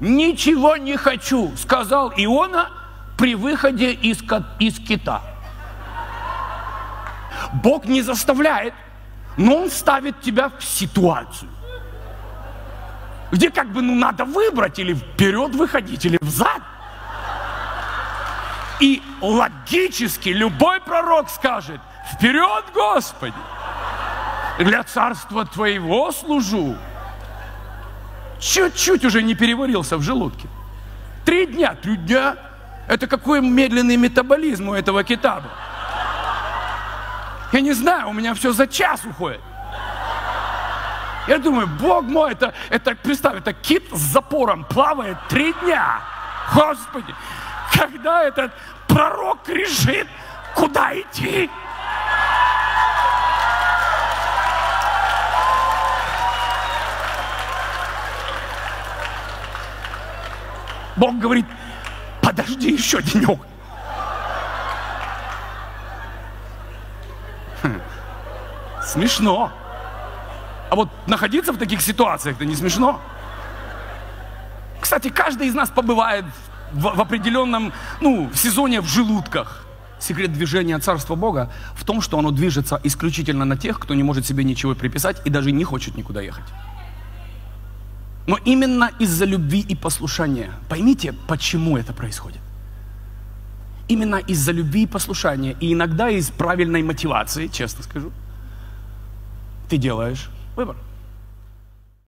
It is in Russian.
Ничего не хочу, сказал Иона при выходе из, из кита. Бог не заставляет, но Он ставит тебя в ситуацию, где как бы ну надо выбрать или вперед выходить, или взад. И логически любой пророк скажет, вперед, Господи, для царства Твоего служу. Чуть-чуть уже не переварился в желудке. Три дня, три дня. Это какой медленный метаболизм у этого кита. Я не знаю, у меня все за час уходит. Я думаю, Бог мой, это, это представь, это кит с запором плавает три дня. Господи, когда этот пророк решит, куда идти? Бог говорит, подожди еще денек. Хм. Смешно. А вот находиться в таких ситуациях, это не смешно. Кстати, каждый из нас побывает в, в определенном, ну, сезоне в желудках. Секрет движения Царства Бога в том, что оно движется исключительно на тех, кто не может себе ничего приписать и даже не хочет никуда ехать. Но именно из-за любви и послушания. Поймите, почему это происходит. Именно из-за любви и послушания, и иногда из правильной мотивации, честно скажу, ты делаешь выбор.